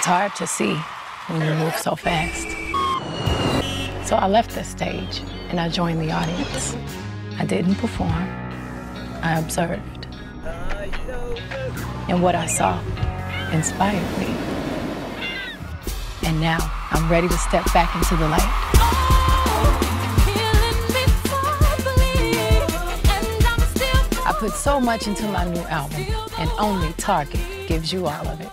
It's hard to see when you move so fast. So I left the stage and I joined the audience. I didn't perform, I observed. And what I saw inspired me. And now I'm ready to step back into the light. I put so much into my new album, and only Target gives you all of it.